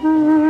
Mm-hmm.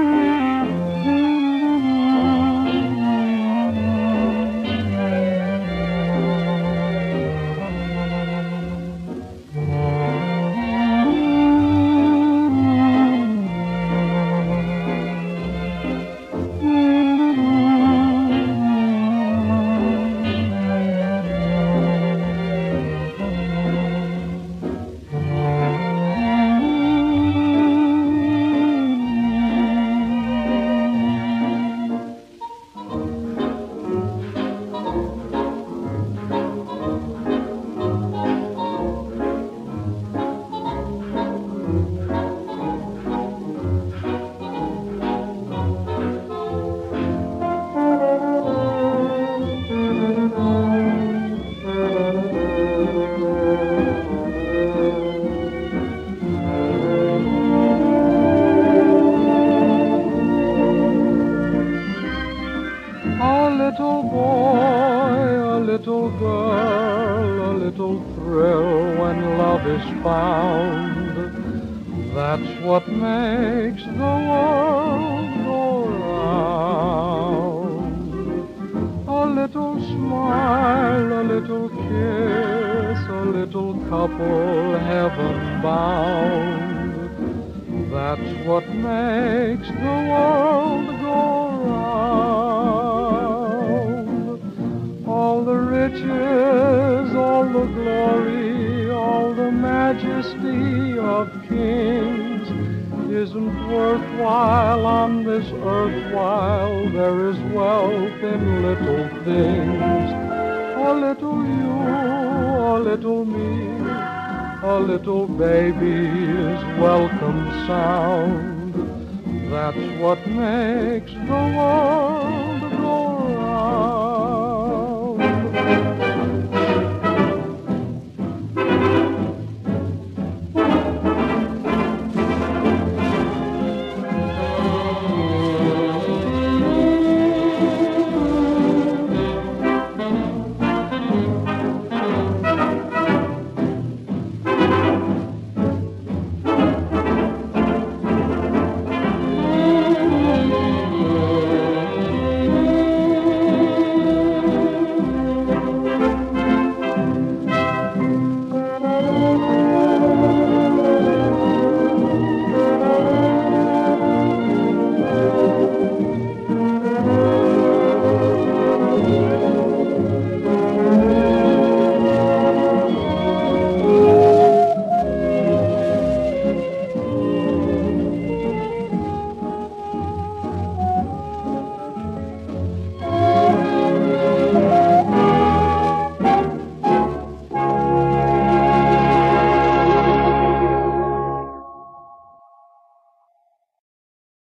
little boy, a little girl, a little thrill when love is found. That's what makes the world go round. A little smile, a little kiss, a little couple heaven bound. That's what makes the world go round. Riches, all the glory, all the majesty of kings isn't worthwhile on this earth while there is wealth in little things. A little you, a little me, a little baby's welcome sound. That's what makes the world